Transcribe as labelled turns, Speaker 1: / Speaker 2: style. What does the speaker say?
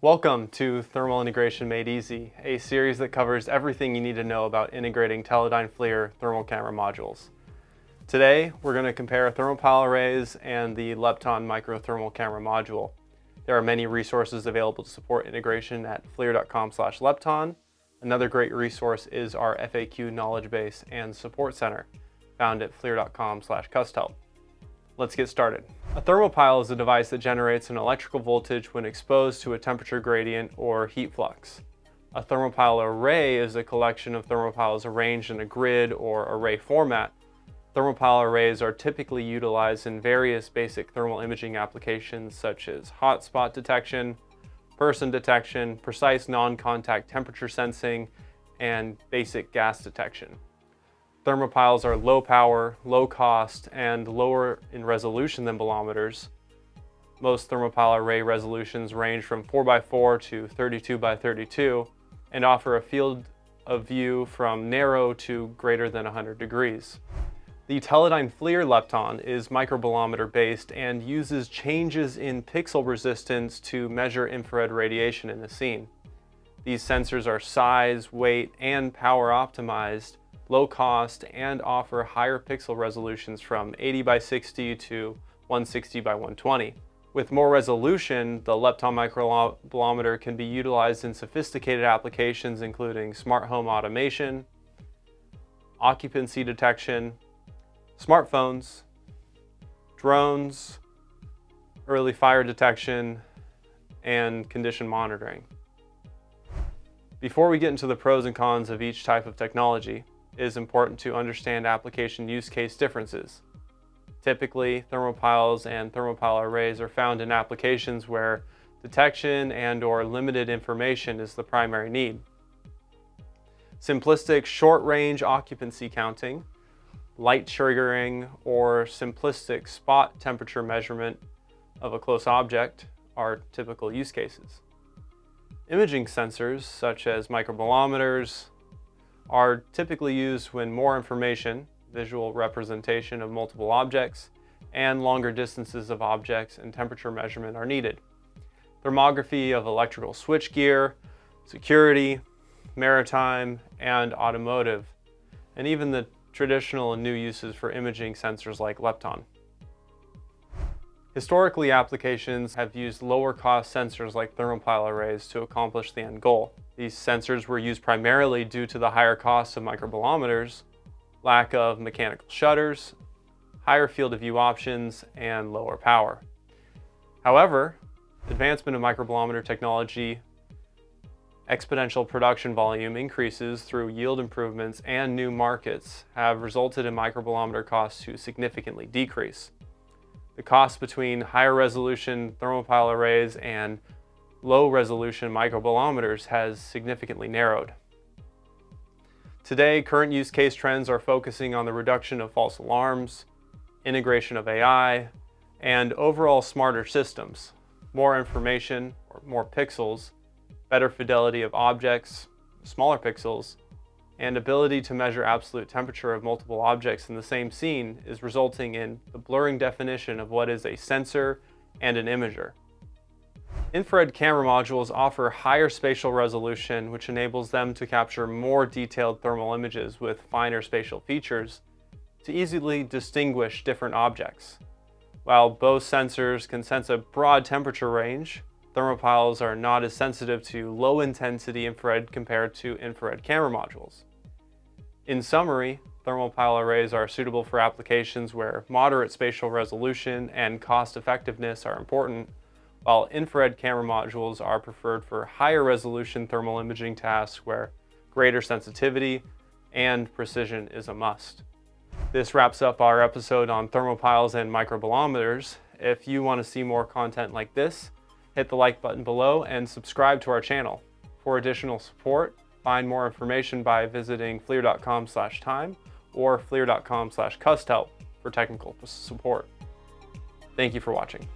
Speaker 1: Welcome to Thermal Integration Made Easy, a series that covers everything you need to know about integrating Teledyne FLIR thermal camera modules. Today, we're going to compare thermopile arrays and the Lepton micro thermal camera module. There are many resources available to support integration at flir.com lepton. Another great resource is our FAQ knowledge base and support center, found at flir.com slash custhelp. Let's get started. A thermopile is a device that generates an electrical voltage when exposed to a temperature gradient or heat flux. A thermopile array is a collection of thermopiles arranged in a grid or array format. Thermopile arrays are typically utilized in various basic thermal imaging applications such as hotspot detection, person detection, precise non-contact temperature sensing, and basic gas detection. Thermopiles are low power, low cost, and lower in resolution than bolometers. Most thermopile array resolutions range from 4x4 to 32x32 and offer a field of view from narrow to greater than 100 degrees. The Teledyne FLIR lepton is microbolometer based and uses changes in pixel resistance to measure infrared radiation in the scene. These sensors are size, weight, and power optimized low cost, and offer higher pixel resolutions from 80 by 60 to 160 by 120. With more resolution, the Lepton microbolometer can be utilized in sophisticated applications including smart home automation, occupancy detection, smartphones, drones, early fire detection, and condition monitoring. Before we get into the pros and cons of each type of technology, it is important to understand application use case differences. Typically, thermopiles and thermopile arrays are found in applications where detection and or limited information is the primary need. Simplistic short-range occupancy counting, light triggering, or simplistic spot temperature measurement of a close object are typical use cases. Imaging sensors, such as microbolometers, are typically used when more information, visual representation of multiple objects, and longer distances of objects and temperature measurement are needed. Thermography of electrical switchgear, security, maritime, and automotive, and even the traditional and new uses for imaging sensors like Lepton. Historically, applications have used lower cost sensors like thermopile arrays to accomplish the end goal. These sensors were used primarily due to the higher cost of microbolometers, lack of mechanical shutters, higher field of view options, and lower power. However, advancement of microbolometer technology, exponential production volume increases through yield improvements and new markets have resulted in microbolometer costs to significantly decrease. The cost between higher resolution thermopile arrays and low resolution microbolometers has significantly narrowed. Today, current use case trends are focusing on the reduction of false alarms, integration of AI, and overall smarter systems, more information or more pixels, better fidelity of objects, smaller pixels, and ability to measure absolute temperature of multiple objects in the same scene is resulting in the blurring definition of what is a sensor and an imager. Infrared camera modules offer higher spatial resolution, which enables them to capture more detailed thermal images with finer spatial features to easily distinguish different objects. While both sensors can sense a broad temperature range, thermopiles are not as sensitive to low intensity infrared compared to infrared camera modules. In summary, thermopile arrays are suitable for applications where moderate spatial resolution and cost effectiveness are important, while infrared camera modules are preferred for higher resolution thermal imaging tasks where greater sensitivity and precision is a must. This wraps up our episode on thermopiles and microbolometers. If you want to see more content like this, hit the like button below and subscribe to our channel. For additional support, find more information by visiting flir.com slash time or flir.com slash custhelp for technical support. Thank you for watching.